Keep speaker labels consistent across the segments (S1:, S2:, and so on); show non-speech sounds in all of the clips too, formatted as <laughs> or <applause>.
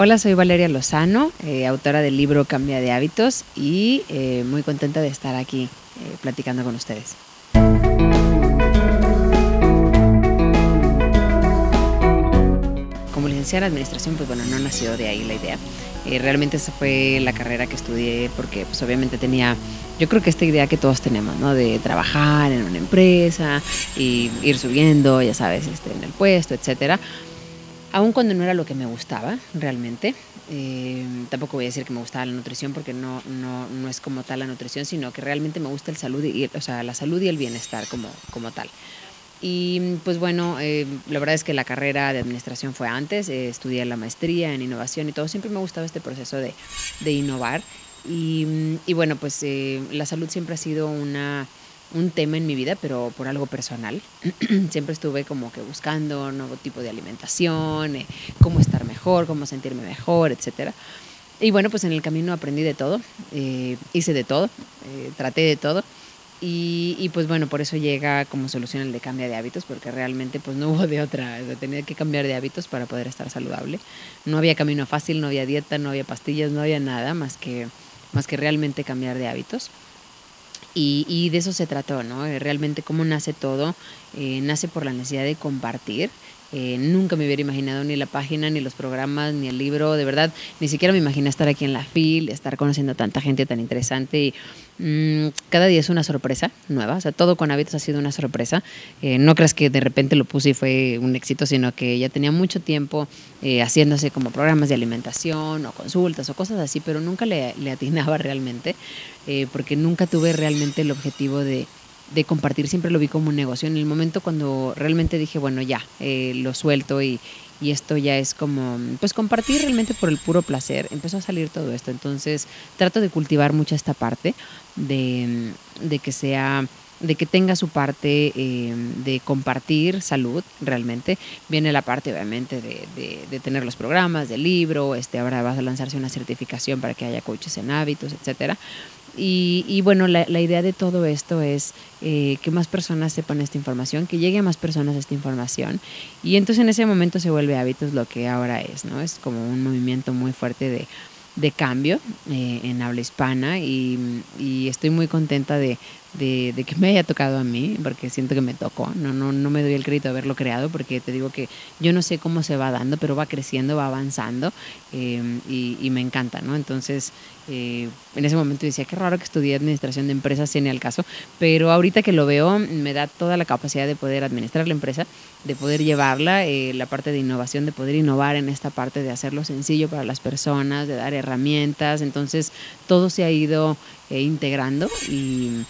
S1: Hola, soy Valeria Lozano, eh, autora del libro Cambia de Hábitos y eh, muy contenta de estar aquí eh, platicando con ustedes. Como licenciada en administración, pues bueno, no nació de ahí la idea. realmente esa fue la carrera que estudié porque pues obviamente tenía, yo creo que esta idea que todos tenemos, ¿no? De trabajar en una empresa y ir subiendo, ya sabes, este, en el puesto, etcétera aun cuando no era lo que me gustaba realmente. Eh, tampoco voy a decir que me gustaba la nutrición porque no, no, no, es como tal la nutrición, sino que realmente me gusta el salud y, o sea, la salud y el bienestar como, como tal. Y pues bueno, eh, la verdad es que la carrera de administración fue antes, eh, estudié la maestría en innovación y todo, siempre me ha gustado este proceso de, de innovar. Y, y, bueno, pues la salud siempre ha sido una un tema en mi vida, pero por algo personal. <clears throat> Siempre estuve como que buscando nuevo tipo de alimentación, eh, cómo estar mejor, cómo sentirme mejor, etc. Y bueno, pues en el camino aprendí de todo, eh, hice de todo, eh, traté de todo. Y, pues bueno, por eso llega como solución el de cambio de hábitos, porque realmente pues no hubo de otra, tenía que cambiar de hábitos para poder estar saludable. No había camino fácil, no había dieta, no había pastillas, no había nada más que, más que realmente cambiar de hábitos. Y, de eso se trató, ¿no? Eh, realmente cómo nace todo, eh, nace por la necesidad de compartir. Eh, nunca me hubiera imaginado ni la página, ni los programas, ni el libro, de verdad, ni siquiera me imaginé estar aquí en la FIL, estar conociendo a tanta gente tan interesante y mm, cada día es una sorpresa nueva, o sea, todo con hábitos ha sido una sorpresa. no creas que de repente lo puse y fue un éxito, sino que ya tenía mucho tiempo haciéndose como programas de alimentación o consultas o cosas así, pero nunca le, le atinaba <laughs> realmente. Eh, porque nunca tuve realmente el objetivo de, compartir, siempre lo vi como un negocio. En el momento cuando realmente dije, bueno, ya, eh, lo suelto y, esto ya es como, pues compartir realmente por el puro placer, empezó a salir todo esto. Entonces trato de cultivar mucho esta parte de, que sea de que tenga su parte eh, de compartir salud realmente. Viene la parte obviamente de, de, tener los programas, del libro, este, ahora va a lanzarse una certificación para que haya coaches en hábitos, etcétera. Y, bueno, la, idea de todo esto es eh, que más personas sepan esta información, que llegue a más personas esta información. Y entonces en ese momento se vuelve hábitos lo que ahora es, ¿no? Es como un movimiento muy fuerte de, de cambio eh, en habla hispana y, y, estoy muy contenta de, de, que me haya tocado a mí, porque siento que me tocó. No, no, no me doy el crédito de haberlo creado, porque te digo que yo no sé cómo se va dando, pero va creciendo, va avanzando eh, y, me encanta, ¿no? Entonces, eh, en ese momento decía, qué raro que estudié administración de empresas, si el caso, pero ahorita que lo veo, me da toda la capacidad de poder administrar la empresa, de poder llevarla, eh, la parte de innovación, de poder innovar en esta parte de hacerlo sencillo para las personas, de dar herramientas. Entonces, todo se ha ido integrando y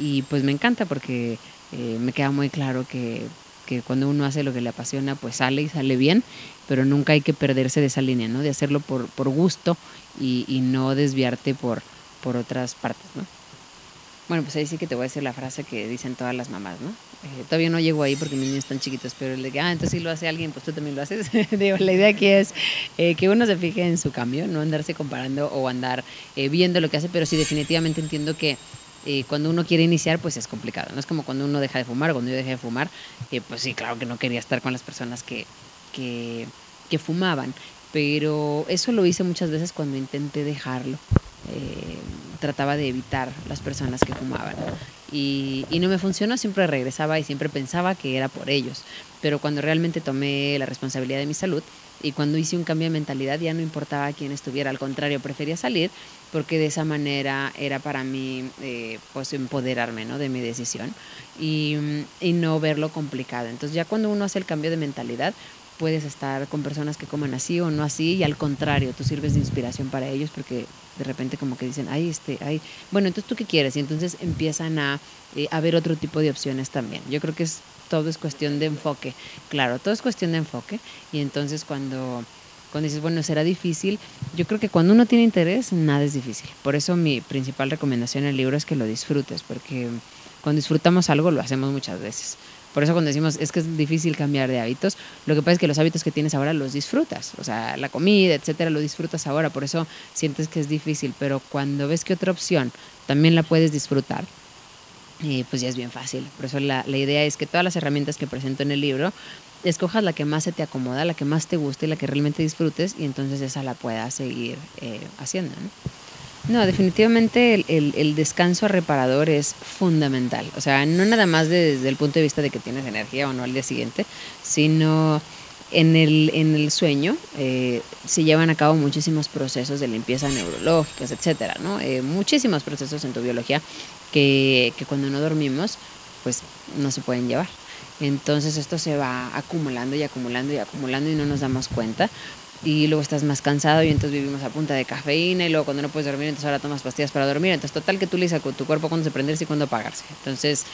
S1: y pues me encanta porque eh, me queda muy claro que, cuando uno hace lo que le apasiona, pues sale y sale bien, pero nunca hay que perderse de esa línea, ¿no? De hacerlo por, por gusto y, no desviarte por, por otras partes, ¿no? Bueno, pues ahí sí que te voy a decir la frase que dicen todas las mamás, ¿no? Eh, todavía no llego ahí porque mis niños están chiquitos, pero de que, ah, entonces si lo hace alguien, pues tú también lo haces. <laughs> Digo, la idea aquí es eh, que uno se fije en su cambio, no andarse comparando o andar viendo lo que hace, pero sí definitivamente entiendo que cuando uno quiere iniciar, pues es complicado. No es como cuando uno deja de fumar. Cuando yo dejé de fumar, eh, pues sí, claro que no quería estar con las personas que, que, fumaban. Pero eso lo hice muchas veces cuando intenté dejarlo. Eh, trataba de evitar las personas que fumaban. Y, no me funcionó, siempre regresaba y siempre pensaba que era por ellos. Pero cuando realmente tomé la responsabilidad de mi salud, y cuando hice un cambio de mentalidad ya no importaba quién estuviera, al contrario, prefería salir porque de esa manera era para mí eh, pues empoderarme ¿no? de mi decisión y no verlo complicado. Entonces ya cuando uno hace el cambio de mentalidad, puedes estar con personas que coman así o no así y al contrario, tú sirves de inspiración para ellos porque de repente como que dicen, ay, este, ay, bueno, entonces tú qué quieres y entonces empiezan a, eh, a ver otro tipo de opciones también. Yo creo que es todo es cuestión de enfoque. Claro, todo es cuestión de enfoque. Y entonces cuando, cuando dices, bueno, será difícil, yo creo que cuando uno tiene interés, nada es difícil. Por eso mi principal recomendación en el libro es que lo disfrutes, porque cuando disfrutamos algo lo hacemos muchas veces. Por eso cuando decimos es que es difícil cambiar de hábitos, lo que pasa es que los hábitos que tienes ahora los disfrutas, o sea, la comida, etcétera, lo disfrutas ahora, por eso sientes que es difícil, pero cuando ves que otra opción también la puedes disfrutar, eh, pues ya es bien fácil. Por eso la, la idea es que todas las herramientas que presento en el libro, escojas la que más se te acomoda, la que más te guste la que realmente disfrutes y entonces esa la puedas seguir eh, haciendo. ¿no? No definitivamente el, descanso reparador es fundamental. O sea, no nada más desde el punto de vista de que tienes energía o no al día siguiente, sino en el, en el sueño eh, se llevan a cabo muchísimos procesos de limpieza neurológicos, etcétera, ¿no? Eh, muchísimos procesos en tu biología que, que cuando no dormimos, pues no se pueden llevar. Entonces esto se va acumulando y acumulando y acumulando y no nos damos cuenta. Y luego estás más cansado y entonces vivimos a punta de cafeína y luego cuando no puedes dormir entonces ahora tomas pastillas para dormir. Entonces total que tú le dices a tu cuerpo cuándo se prenderse y cuándo apagarse. Entonces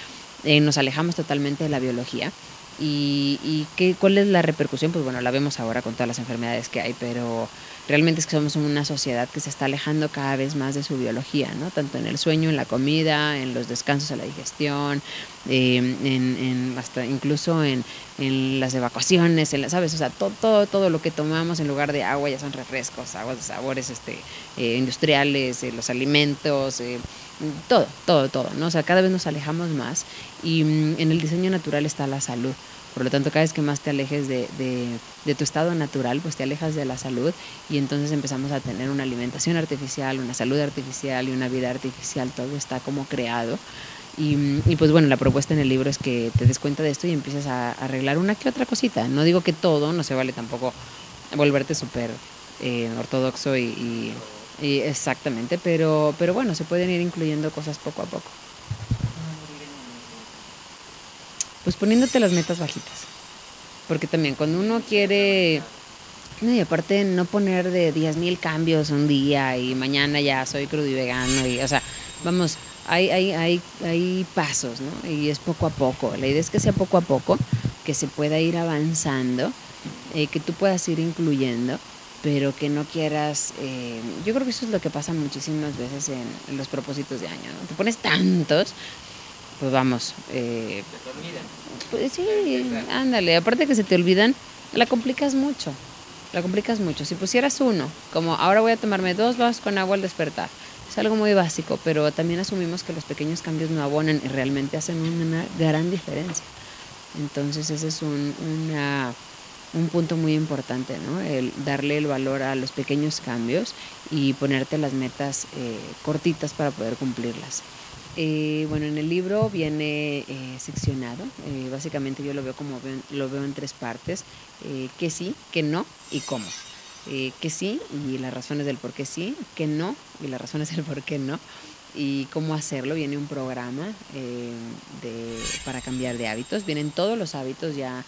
S1: eh, nos alejamos totalmente de la biología. ¿Y, y qué, cuál es la repercusión? Pues bueno, la vemos ahora con todas las enfermedades que hay, pero realmente es que somos una sociedad que se está alejando cada vez más de su biología, ¿no? Tanto en el sueño, en la comida, en los descansos, en la digestión, eh, en, en, hasta incluso en, en las evacuaciones, en la, ¿sabes? O sea, todo, todo, todo lo que tomamos en lugar de agua ya son refrescos, aguas de sabores este, eh, industriales, eh, los alimentos, todo, todo, todo, ¿no? O sea, cada vez nos alejamos más y mm, en el diseño natural está la salud. Por lo tanto, cada vez que más te alejes de, de, de, tu estado natural, pues te alejas de la salud y entonces empezamos a tener una alimentación artificial, una salud artificial y una vida artificial. Todo está como creado. Y, y, pues bueno, la propuesta en el libro es que te des cuenta de esto y empieces a, arreglar una que otra cosita. No digo que todo, no se vale tampoco volverte súper eh, ortodoxo y, y, y, exactamente, pero, pero bueno, se pueden ir incluyendo cosas poco a poco. Pues poniéndote las metas bajitas. Porque también cuando uno quiere, no, y aparte no poner de 10 mil cambios un día y mañana ya soy crudo y vegano, y, o sea, vamos, hay, hay, hay, hay pasos, ¿no? Y es poco a poco. La idea es que sea poco a poco, que se pueda ir avanzando, eh, que tú puedas ir incluyendo, pero que no quieras. Eh, yo creo que eso es lo que pasa muchísimas veces en, en los propósitos de año, ¿no? Te pones tantos pues vamos. Eh, pues sí, ándale. Aparte que se te olvidan, la complicas mucho. La complicas mucho. Si pusieras uno, como ahora voy a tomarme dos vasos con agua al despertar, es algo muy básico, pero también asumimos que los pequeños cambios no abonan y realmente hacen una gran diferencia. Entonces ese es un, una, un punto muy importante, ¿no? El darle el valor a los pequeños cambios y ponerte las metas eh, cortitas para poder cumplirlas. Eh, bueno, en el libro viene eh, seccionado, eh, básicamente yo lo veo como lo veo en tres partes, eh, que sí, que no y cómo. Eh, que sí y las razones del por qué sí, que no y las razones del por qué no y cómo hacerlo. Viene un programa eh, para cambiar de hábitos, vienen todos los hábitos ya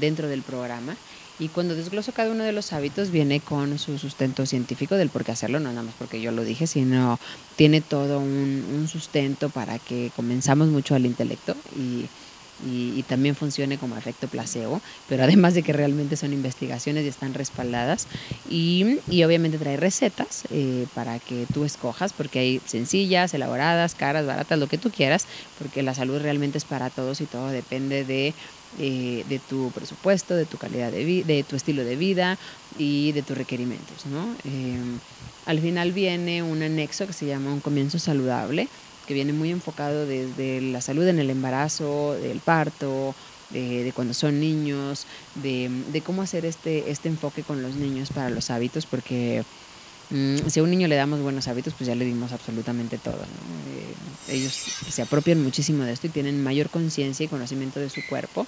S1: dentro del programa y cuando desgloso cada uno de los hábitos viene con su sustento científico del por qué hacerlo, no nada más porque yo lo dije, sino tiene todo un, un sustento para que comenzamos mucho al intelecto y, y, y, también funcione como efecto placebo, pero además de que realmente son investigaciones y están respaldadas y, y obviamente trae recetas eh, para que tú escojas, porque hay sencillas, elaboradas, caras, baratas, lo que tú quieras, porque la salud realmente es para todos y todo depende de eh, de tu presupuesto, de tu calidad de vida, de tu estilo de vida y de tus requerimientos, ¿no? Eh, al final viene un anexo que se llama un comienzo saludable, que viene muy enfocado desde la salud en el embarazo, del parto, de, cuando son niños, de, cómo hacer este, este enfoque con los niños para los hábitos, porque Mm, si a un niño le damos buenos hábitos, pues ya le dimos absolutamente todo. ¿no? Eh, ellos se apropian muchísimo de esto y tienen mayor conciencia y conocimiento de su cuerpo.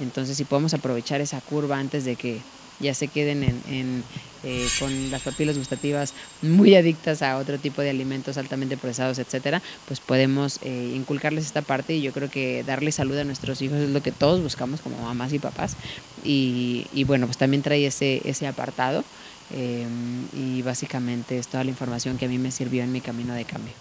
S1: Entonces, si podemos aprovechar esa curva antes de que ya se queden en, en, eh, con las papilas gustativas muy adictas a otro tipo de alimentos altamente procesados, etcétera, pues podemos eh, inculcarles esta parte y yo creo que darle salud a nuestros hijos es lo que todos buscamos como mamás y papás. Y, y bueno, pues también trae ese, ese apartado. Eh, y básicamente es toda la información que a mí me sirvió en mi camino de cambio.